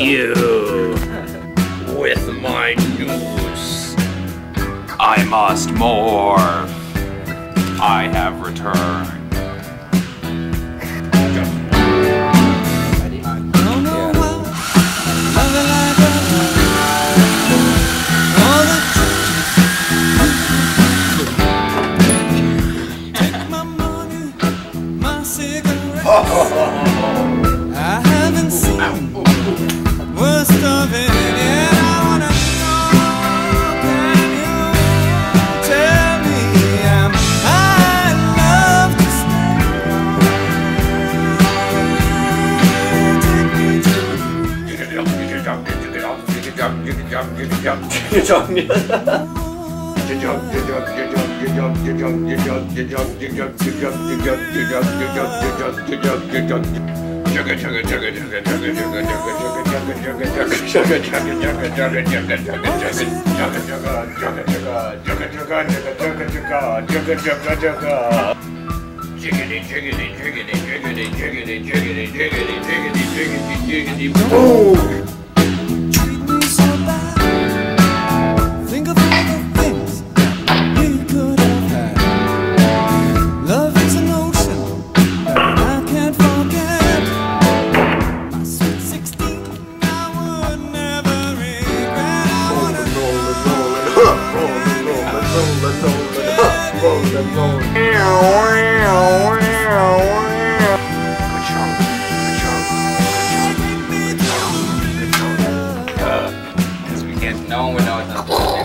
you with my noose. I must morph. I have returned. I haven't seen worst of it yet. I wanna know, can you tell me I in love to stay? Jiggity, jiggity, jiggity, jiggity, jiggity, jiggity, jiggity, jiggity, jiggity, jiggity, boom! Ka-chunk, ka-chunk, ka-chunk, ka-chunk. Because we can't, no one would know it's not washing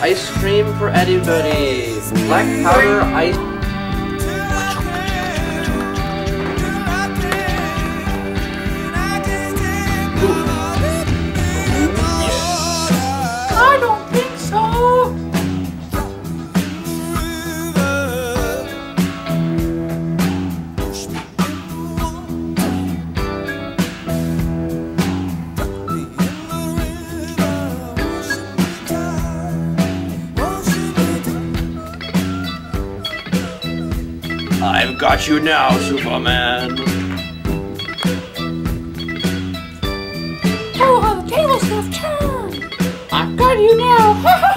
Ice cream for anybody. Black powder ice. I've got you now, Superman. Oh, how the tables have turned! I've got you now!